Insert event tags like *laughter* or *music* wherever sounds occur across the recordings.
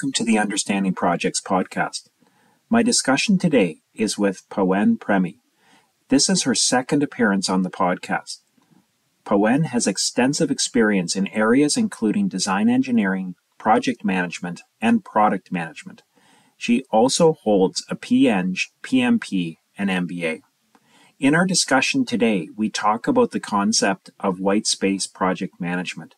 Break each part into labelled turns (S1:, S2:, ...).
S1: welcome to the Understanding Projects podcast. My discussion today is with Pawan Premi. This is her second appearance on the podcast. Pawan has extensive experience in areas including design engineering, project management, and product management. She also holds a PMP, and MBA. In our discussion today, we talk about the concept of white space project management.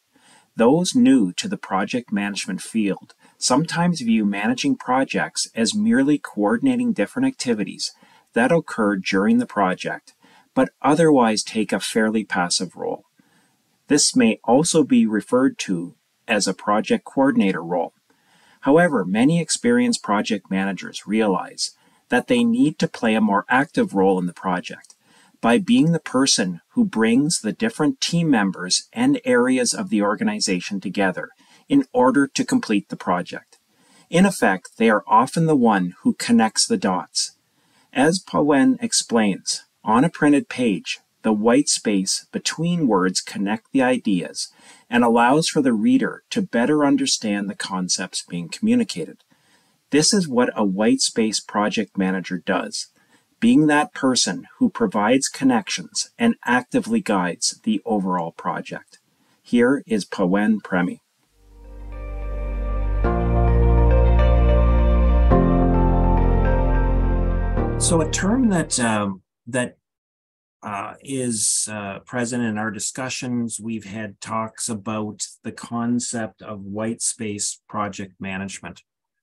S1: Those new to the project management field sometimes view managing projects as merely coordinating different activities that occur during the project, but otherwise take a fairly passive role. This may also be referred to as a project coordinator role. However, many experienced project managers realize that they need to play a more active role in the project by being the person who brings the different team members and areas of the organization together in order to complete the project. In effect, they are often the one who connects the dots. As Pawan explains, on a printed page, the white space between words connect the ideas and allows for the reader to better understand the concepts being communicated. This is what a white space project manager does, being that person who provides connections and actively guides the overall project. Here is Pawan Premi. So, a term that um, that uh, is uh, present in our discussions. We've had talks about the concept of white space project management.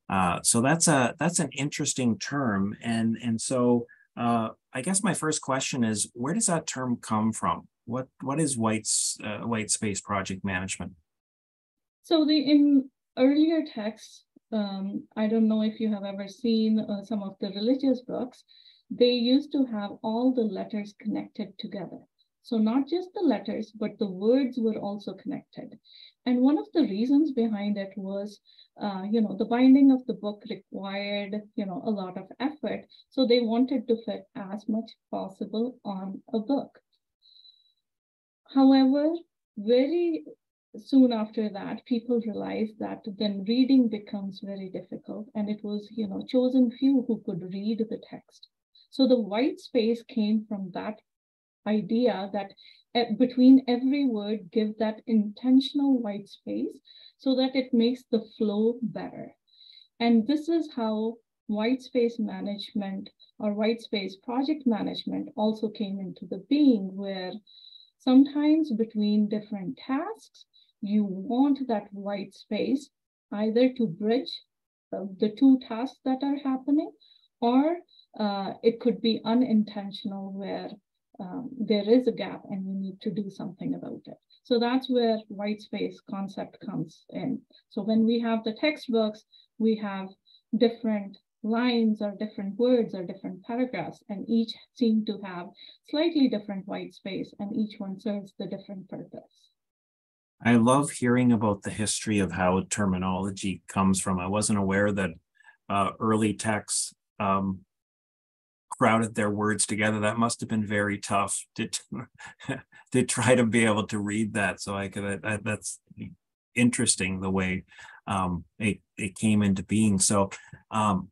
S1: Uh, so that's a that's an interesting term, and and so uh, I guess my first question is, where does that term come from? What what is white uh, white space project management?
S2: So the in earlier texts, um, I don't know if you have ever seen uh, some of the religious books. They used to have all the letters connected together. So not just the letters, but the words were also connected. And one of the reasons behind it was uh, you know, the binding of the book required, you know, a lot of effort. So they wanted to fit as much possible on a book. However, very soon after that, people realized that then reading becomes very difficult. And it was, you know, chosen few who could read the text. So the white space came from that idea that eh, between every word, give that intentional white space so that it makes the flow better. And this is how white space management or white space project management also came into the being where sometimes between different tasks, you want that white space either to bridge uh, the two tasks that are happening, or uh, it could be unintentional where um, there is a gap and you need to do something about it. So that's where white space concept comes in. So when we have the textbooks, we have different lines or different words or different paragraphs, and each seem to have slightly different white space, and each one serves the different purpose.
S1: I love hearing about the history of how terminology comes from. I wasn't aware that uh, early texts um, crowded their words together. That must have been very tough to *laughs* to try to be able to read that. So I could I, that's interesting the way um, it it came into being. So um,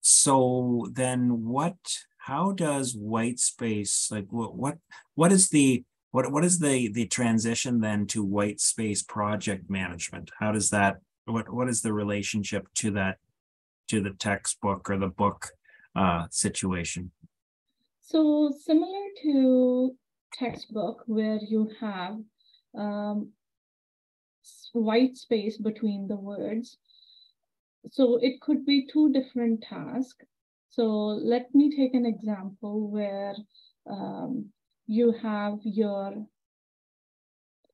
S1: so then what? How does white space like what what what is the what what is the the transition then to white space project management? How does that what what is the relationship to that to the textbook or the book uh, situation?
S2: So similar to textbook where you have um, white space between the words. So it could be two different tasks. So let me take an example where um, you have your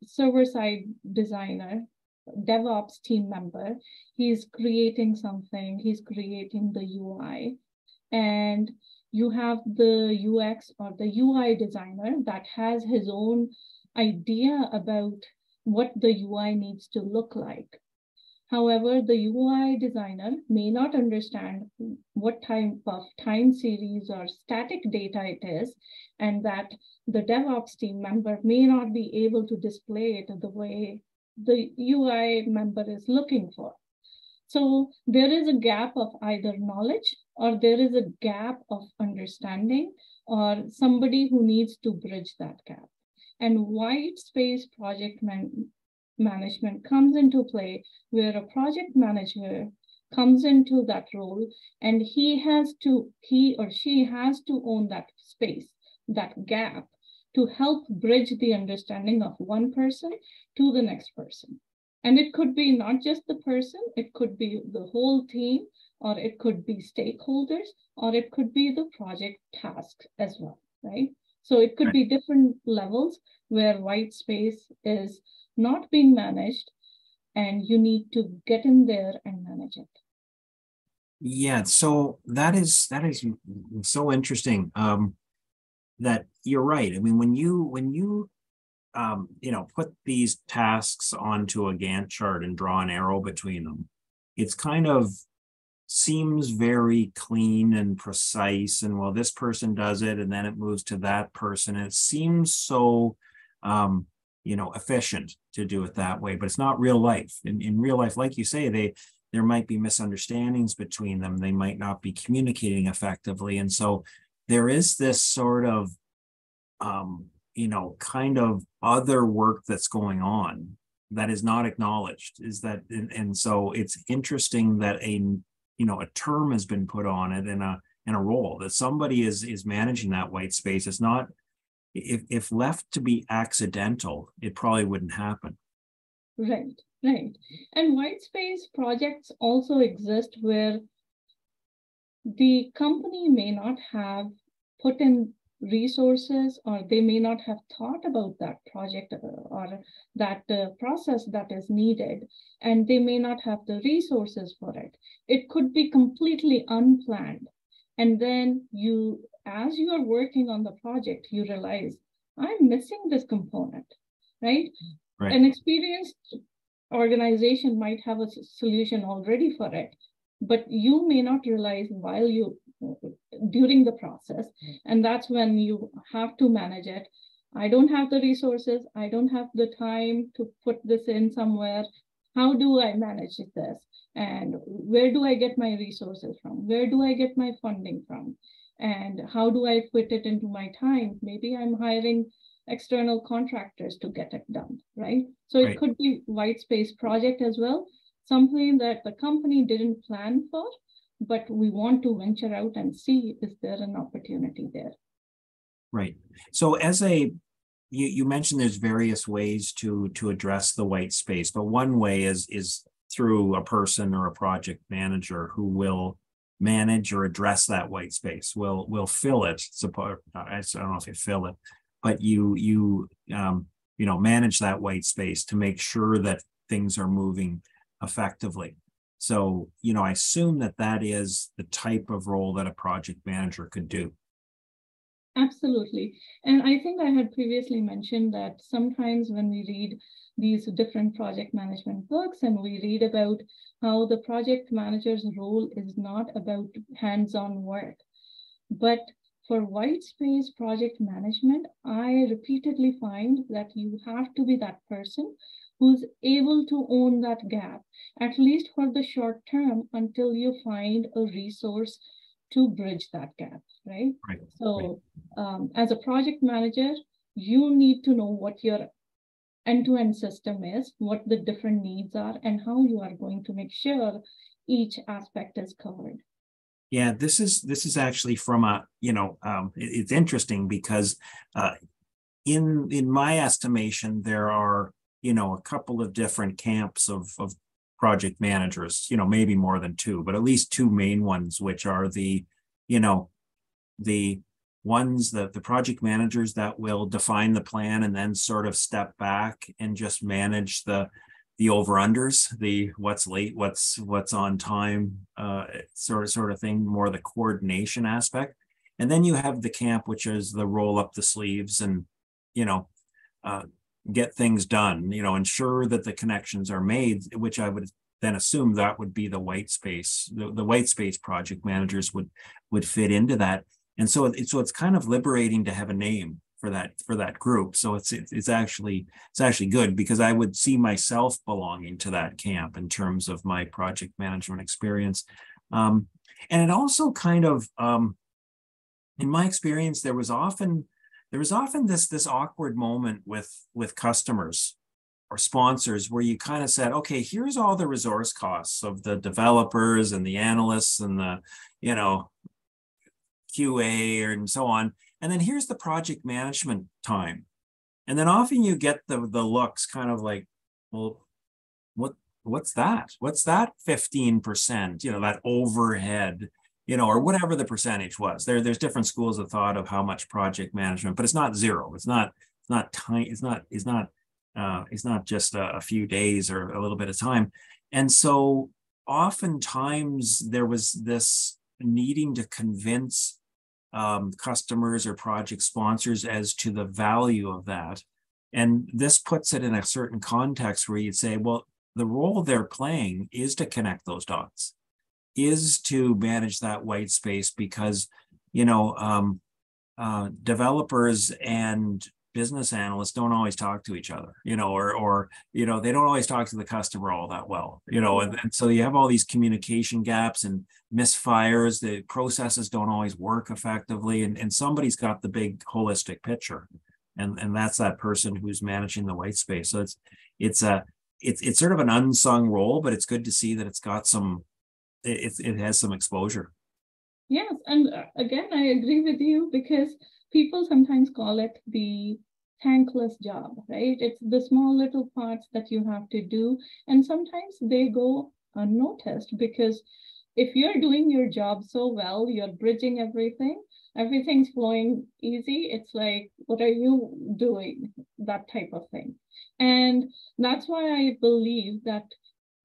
S2: server-side designer, DevOps team member. He's creating something, he's creating the UI and you have the UX or the UI designer that has his own idea about what the UI needs to look like. However, the UI designer may not understand what type of time series or static data it is, and that the DevOps team member may not be able to display it the way the UI member is looking for. So there is a gap of either knowledge or there is a gap of understanding or somebody who needs to bridge that gap. And white space project man management comes into play where a project manager comes into that role and he has to, he or she has to own that space, that gap to help bridge the understanding of one person to the next person. And it could be not just the person, it could be the whole team, or it could be stakeholders, or it could be the project task as well, right? So it could be different levels where white space is not being managed and you need to get in there and manage it.
S1: Yeah, so that is that is so interesting. Um, that you're right. I mean, when you when you um, you know put these tasks onto a Gantt chart and draw an arrow between them, it's kind of seems very clean and precise. And well, this person does it, and then it moves to that person. And it seems so um, you know efficient to do it that way, but it's not real life. In in real life, like you say, they there might be misunderstandings between them. They might not be communicating effectively, and so there is this sort of um, you know kind of other work that's going on that is not acknowledged is that and, and, so it's interesting that a you know a term has been put on it and a and a role that somebody is is managing that white space. It's not if if left to be accidental it probably wouldn't happen.
S2: Right right. And white space projects also exist where the company may not have put in resources or they may not have thought about that project uh, or that uh, process that is needed and they may not have the resources for it. It could be completely unplanned. And then you as you are working on the project you realize i'm missing this component right, right. an experienced organization might have a solution already for it but you may not realize while you during the process. And that's when you have to manage it. I don't have the resources. I don't have the time to put this in somewhere. How do i manage this? And where do i get my resources from? Where do i get my funding from? And how do i fit it into my time? Maybe i'm hiring external contractors to get it done right? So it right. could be white space project as well something that the company didn't plan for but we want to venture out and see is there an opportunity there.
S1: Right. So as a you, you mentioned there's various ways to to address the white space but one way is is through a person or a project manager who will manage or address that white space. Will will fill it support i don't know if you fill it but you you um, you know manage that white space to make sure that things are moving effectively so, you know, I assume that that is the type of role that a project manager could do.
S2: Absolutely. And I think I had previously mentioned that sometimes when we read these different project management books and we read about how the project manager's role is not about hands on work, but for white space project management, I repeatedly find that you have to be that person who's able to own that gap, at least for the short term until you find a resource to bridge that gap, right? right. So, right. Um, as a project manager, you need to know what your end-to-end system is, what the different needs are, and how you are going to make sure each aspect is covered.
S1: Yeah, this is this is actually from a you know um, it, it's interesting because uh, in in my estimation there are you know, a couple of different camps of, of project managers, you know, maybe more than two, but at least two main ones, which are the, you know, the ones that the project managers that will define the plan and then sort of step back and just manage the the over unders the what's late what's what's on time uh sort of sort of thing more the coordination aspect. And then you have the camp which is the roll up the sleeves and you know uh, get things done, you know, ensure that the connections are made, which I would then assume that would be the white space. The, the white space project managers would would fit into that. And so it, so it's kind of liberating to have a name for that for that group. So it's it's actually it's actually good because I would see myself belonging to that camp in terms of my project management experience. Um, and it also kind of um, in my experience there was often there was often this this awkward moment with with customers or sponsors where you kind of said okay here's all the resource costs of the developers and the analysts and the you know qa and so on. And then here's the project management time. And then often you get the the looks kind of like well what what's that? What's that 15% you know that overhead you know, or whatever the percentage was. There, there's different schools of thought of how much project management, but it's not zero. It's not, it's not tiny. It's not, it's not, uh, it's not just a, a few days or a little bit of time. And so, oftentimes there was this needing to convince um, customers or project sponsors as to the value of that. And this puts it in a certain context where you'd say, well, the role they're playing is to connect those dots is to manage that white space because you know um, uh, developers and business analysts don't always talk to each other you know or or you know they don't always talk to the customer all that well you know and, and so you have all these communication gaps and misfires the processes don't always work effectively and, and somebody's got the big holistic picture and and that's that person who's managing the white space. So it's it's a it's it's sort of an unsung role but it's good to see that it's got some it, it has some exposure.
S2: Yes, and uh, again, I agree with you because people sometimes call it the thankless job, right? It's the small little parts that you have to do, and sometimes they go unnoticed because if you're doing your job so well, you're bridging everything, everything's flowing easy. It's like, what are you doing? That type of thing. And that's why I believe that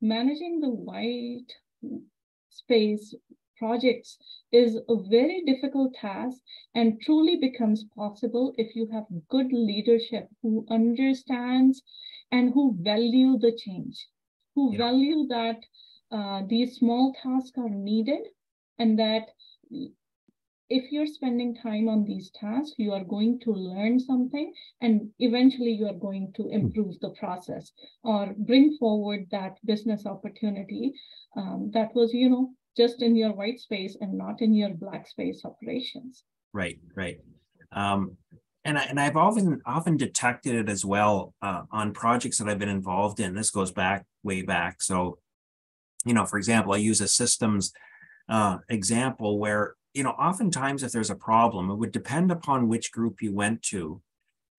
S2: managing the white space projects is a very difficult task and truly becomes possible if you have good leadership who understands and who value the change, who yeah. value that uh, these small tasks are needed and that if you're spending time on these tasks, you are going to learn something and eventually you are going to improve the process or bring forward that business opportunity um, that was, you know, just in your white space and not in your black space operations.
S1: Right, right. Um, and, I, and I've often often detected it as well uh, on projects that I've been involved in. This goes back way back. So, you know, for example, I use a systems uh, example where you know, oftentimes if there's a problem, it would depend upon which group you went to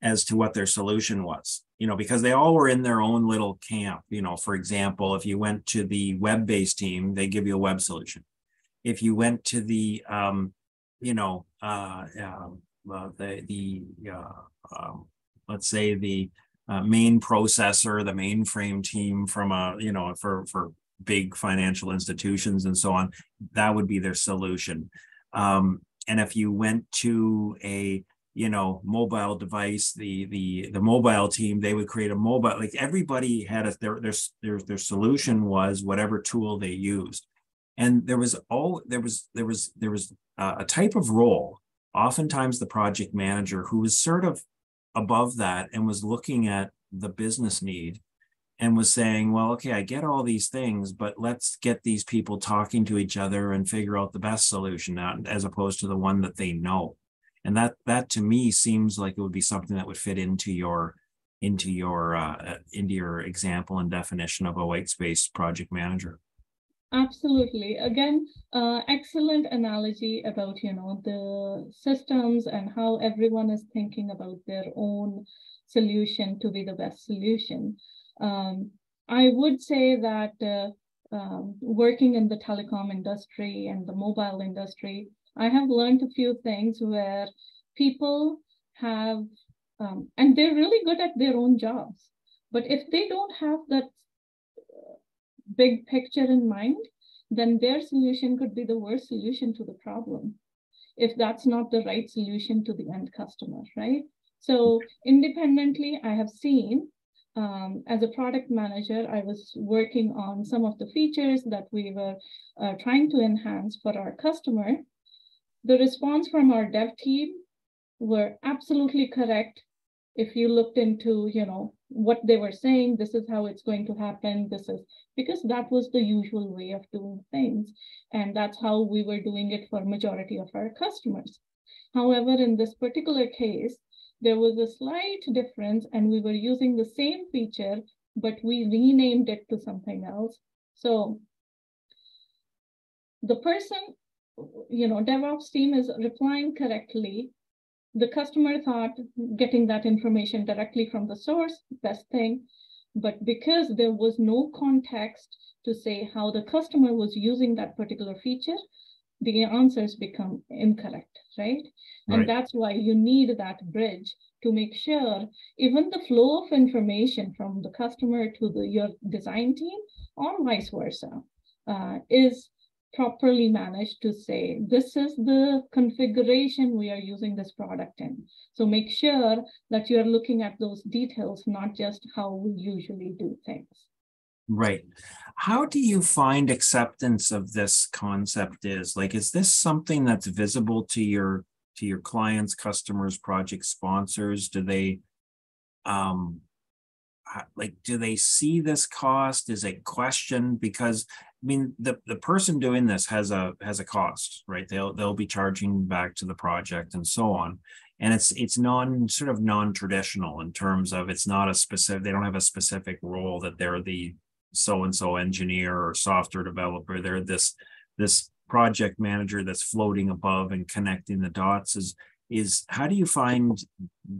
S1: as to what their solution was, you know, because they all were in their own little camp. You know, for example, if you went to the web based team, they give you a web solution. If you went to the, um, you know, uh, uh, the, the uh, um, let's say the uh, main processor, the mainframe team from a, you know, for, for big financial institutions and so on, that would be their solution. Um, and if you went to a you know mobile device the the the mobile team they would create a mobile like everybody had a their their their, their solution was whatever tool they used. And there was all there was there was there was a type of role oftentimes the project manager who was sort of above that and was looking at the business need and was saying, well, okay, I get all these things, but let's get these people talking to each other and figure out the best solution as opposed to the one that they know. And that that to me seems like it would be something that would fit into your into your uh, uh into your example and definition of a white space project manager.
S2: Absolutely. Again, uh, excellent analogy about you know the systems and how everyone is thinking about their own solution to be the best solution. Um, I would say that uh, um, working in the telecom industry and the mobile industry, I have learned a few things where people have, um, and they're really good at their own jobs. But if they don't have that uh, big picture in mind, then their solution could be the worst solution to the problem if that's not the right solution to the end customer, right? So independently, I have seen um, as a product manager, I was working on some of the features that we were uh, trying to enhance for our customer. The response from our dev team were absolutely correct if you looked into you know what they were saying this is how it's going to happen this is because that was the usual way of doing things and that's how we were doing it for majority of our customers however in this particular case there was a slight difference and we were using the same feature but we renamed it to something else so the person you know devops team is replying correctly the customer thought getting that information directly from the source, best thing. But because there was no context to say how the customer was using that particular feature, the answers become incorrect, right? right? And that's why you need that bridge to make sure even the flow of information from the customer to the your design team or vice versa uh, is properly managed to say, this is the configuration we are using this product in. So make sure that you're looking at those details, not just how we usually do things.
S1: Right. How do you find acceptance of this concept is? Like, is this something that's visible to your to your clients, customers, project sponsors? Do they um like do they see this cost? Is it questioned? Because I mean, the, the person doing this has a has a cost, right? They'll they'll be charging back to the project and so on. And it's it's non sort of non-traditional in terms of it's not a specific, they don't have a specific role that they're the so-and-so engineer or software developer. They're this this project manager that's floating above and connecting the dots is is how do you find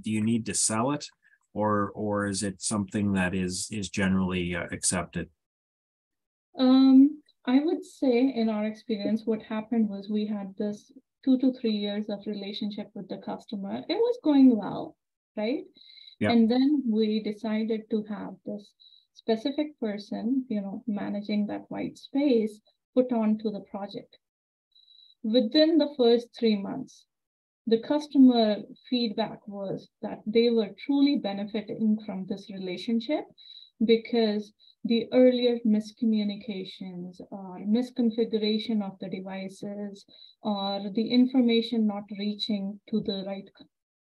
S1: do you need to sell it or or is it something that is is generally uh, accepted
S2: um, I would say in our experience, what happened was we had this two to three years of relationship with the customer. It was going well, right? Yeah. And then we decided to have this specific person, you know, managing that white space put onto the project. Within the first three months, the customer feedback was that they were truly benefiting from this relationship because the earlier miscommunications or misconfiguration of the devices or the information not reaching to the right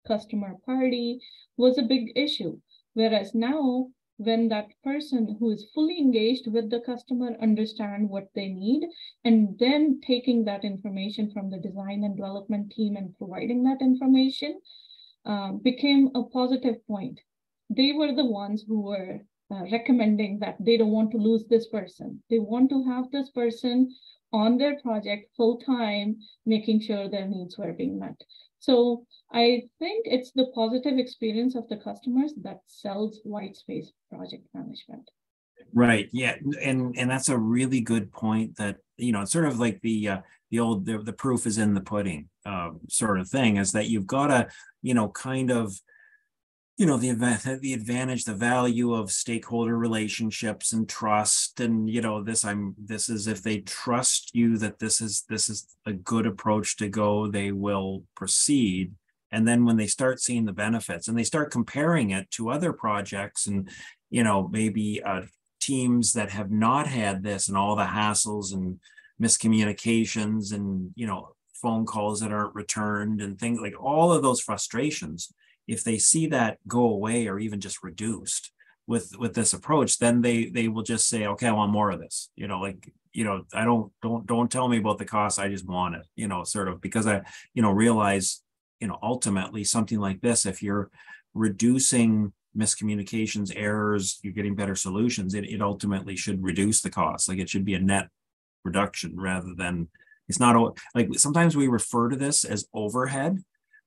S2: customer party was a big issue. Whereas now, when that person who is fully engaged with the customer understand what they need and then taking that information from the design and development team and providing that information uh, became a positive point. They were the ones who were uh, recommending that they don't want to lose this person. They want to have this person on their project full time, making sure their needs were being met. So I think it's the positive experience of the customers that sells white space project management.
S1: Right. Yeah. And and that's a really good point. That you know, it's sort of like the uh, the old the, the proof is in the pudding uh, sort of thing. Is that you've got to you know kind of you know the the advantage the value of stakeholder relationships and trust and you know this i'm this is if they trust you that this is this is a good approach to go they will proceed. And then when they start seeing the benefits and they start comparing it to other projects and you know maybe uh, teams that have not had this and all the hassles and miscommunications and you know phone calls that aren't returned and things like all of those frustrations if they see that go away or even just reduced with with this approach then they they will just say okay i want more of this. You know like you know i don't don't don't tell me about the cost i just want it you know sort of because i you know realize you know ultimately something like this if you're reducing miscommunications errors you're getting better solutions it, it ultimately should reduce the cost. Like it should be a net reduction rather than it's not like sometimes we refer to this as overhead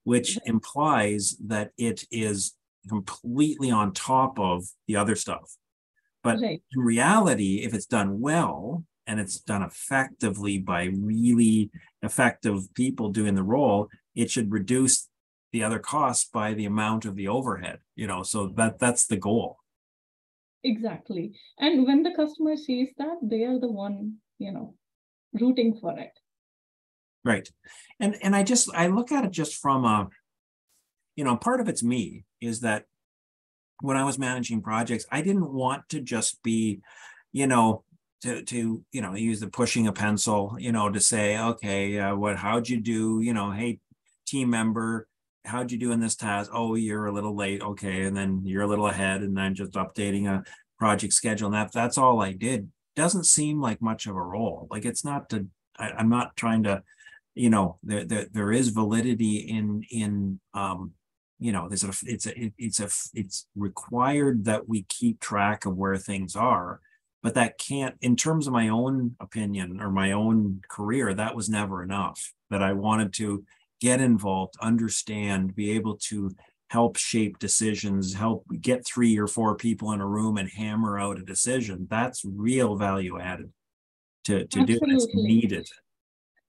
S1: which mm-hmm. implies that it is completely on top of the other stuff. But in reality, if it's done well and it's done effectively by really effective people doing the role, it should reduce the other costs by the amount of the overhead. You know, so that that's the goal.
S2: Exactly. And when the customer sees that, they are the one, you know, rooting for it.
S1: Right. And and I just I look at it just from a, you know, part of it's me is that when I was managing projects, I didn't want to just be, you know, to to you know use the pushing a pencil, you know, to say, okay, uh, what how'd you do, you know, hey, team member, how'd you do in this task? Oh, you're a little late. Okay. And then you're a little ahead and then just updating a project schedule. And that that's all I did. Doesn't seem like much of a role. Like it's not to, I, I'm not trying to, you know, there, there, there is validity in, in, um, you know, there's a, it's a, it's a, it's required that we keep track of where things are, but that can't, in terms of my own opinion or my own career, that was never enough. That I wanted to get involved, understand, be able to help shape decisions, help get three or four people in a room and hammer out a decision. That's real value added to, to do what's needed.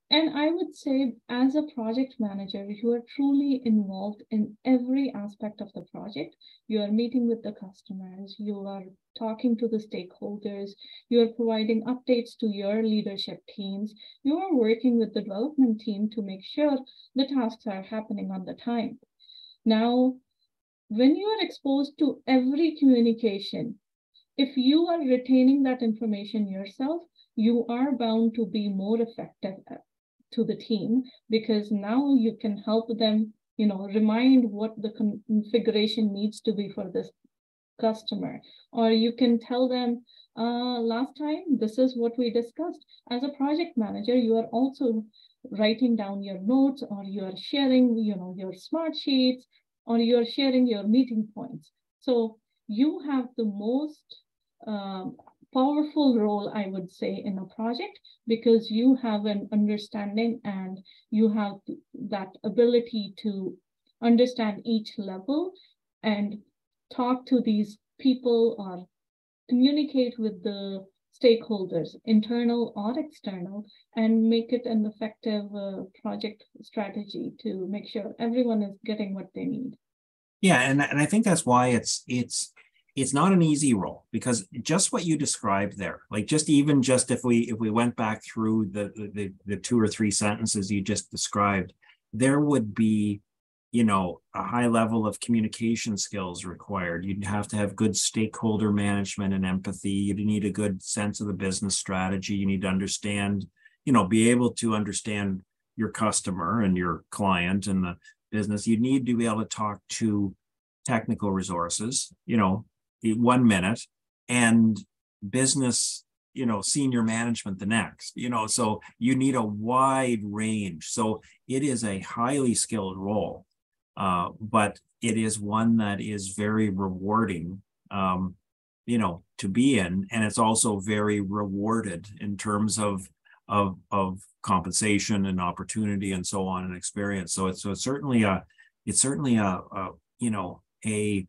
S2: And I would say, as a project manager, you are truly involved in every aspect of the project. You are meeting with the customers, you are talking to the stakeholders, you are providing updates to your leadership teams, you are working with the development team to make sure the tasks are happening on the time. Now, when you are exposed to every communication, if you are retaining that information yourself, you are bound to be more effective to the team because now you can help them you know remind what the configuration needs to be for this customer. Or you can tell them uh, last time this is what we discussed. As a project manager you are also writing down your notes or you are sharing you know your smart sheets or you're sharing your meeting points. So you have the most um, powerful role, I would say, in a project because you have an understanding and you have that ability to understand each level and talk to these people or communicate with the stakeholders, internal or external, and make it an effective uh, project strategy to make sure everyone is getting what they need.
S1: Yeah, and, and I think that's why it's it's it's not an easy role because just what you described there like just even just if we if we went back through the the, the two or three sentences you just described there would be you know a high level of communication skills required. You'd have to have good stakeholder management and empathy. You'd need a good sense of the business strategy. You need to understand you know be able to understand your customer and your client and the business. You need to be able to talk to technical resources you know one minute and business you know senior management the next you know so you need a wide range. So it is a highly skilled role uh, but it is one that is very rewarding um, you know to be in. And it's also very rewarded in terms of of of compensation and opportunity and so on and experience. So it's so it's certainly a it's certainly a, a you know a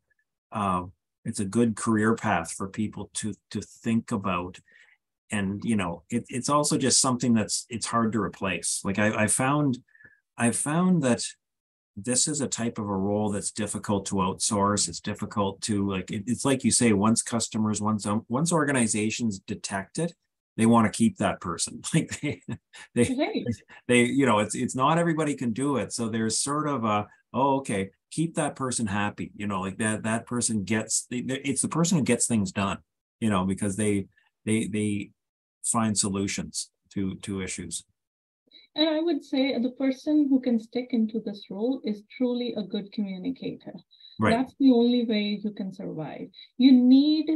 S1: uh, it's a good career path for people to to think about. And you know it, it's also just something that's it's hard to replace. Like I, I found i found that this is a type of a role that's difficult to outsource. It's difficult to like it, it's like you say once customers once um, once organizations detect it they want to keep that person. *laughs* Like they they, they you know it's it's not everybody can do it. So there's sort of a oh okay. Keep that person happy you know like that that person gets it's the person who gets things done you know because they they they find solutions to to issues.
S2: And i would say the person who can stick into this role is truly a good communicator. Right. that's the only way you can survive. You need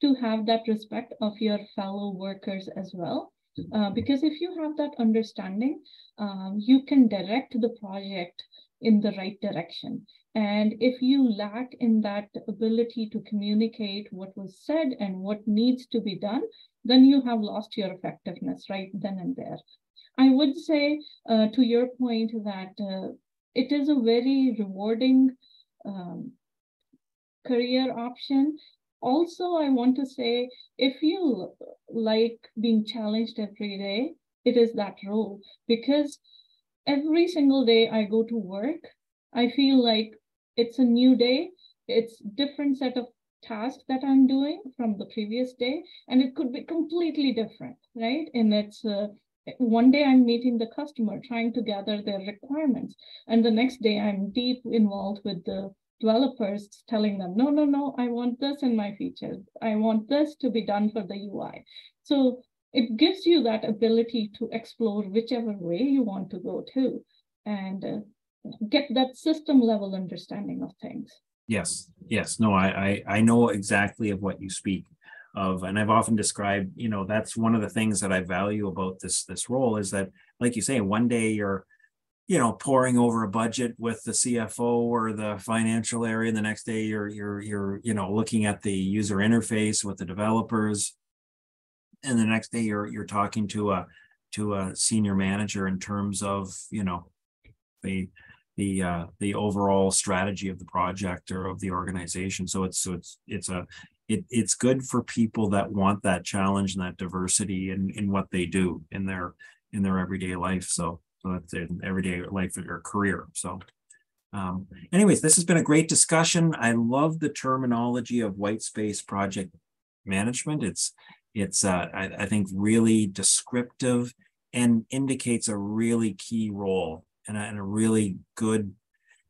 S2: to have that respect of your fellow workers as well uh, because if you have that understanding um, you can direct the project in the right direction and if you lack in that ability to communicate what was said and what needs to be done, then you have lost your effectiveness right then and there. I would say uh, to your point that uh, it is a very rewarding um, career option. Also, I want to say if you like being challenged every day, it is that role because every single day I go to work, I feel like it's a new day. It's different set of tasks that i'm doing from the previous day and it could be completely different right? And it's uh, one day i'm meeting the customer trying to gather their requirements and the next day i'm deep involved with the developers telling them no no no i want this in my feature i want this to be done for the ui so it gives you that ability to explore whichever way you want to go to and uh, get that system level understanding of things.
S1: Yes, yes. No, I, I, I know exactly of what you speak of, and I've often described, you know, that's one of the things that I value about this, this role is that, like you say, one day you're, you know, poring over a budget with the CFO or the financial area, and the next day you're, you're, you're, you know, looking at the user interface with the developers. And the next day you're, you're talking to a, to a senior manager in terms of, you know, the, the uh, the overall strategy of the project or of the organization. So it's so it's it's a it it's good for people that want that challenge and that diversity in in what they do in their in their everyday life. So so that's in everyday life or career. So um, anyways, this has been a great discussion. I love the terminology of white space project management. It's it's uh, I, I think really descriptive and indicates a really key role and a, and a really good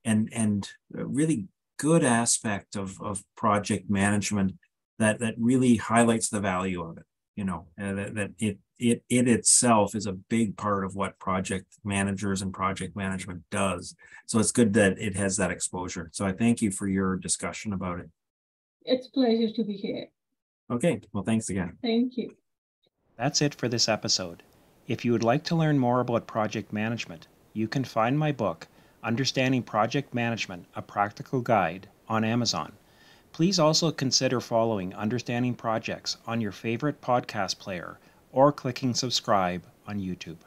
S1: and and really good aspect of of project management that that really highlights the value of it you know that, that it it it itself is a big part of what project managers and project management does. So it's good that it has that exposure. So i thank you for your discussion about it.
S2: It's a pleasure to be here
S1: okay well thanks again
S2: thank you
S3: that's it for this episode if you would like to learn more about project management you can find my book, Understanding Project Management A Practical Guide, on Amazon. Please also consider following Understanding Projects on your favorite podcast player or clicking subscribe on YouTube.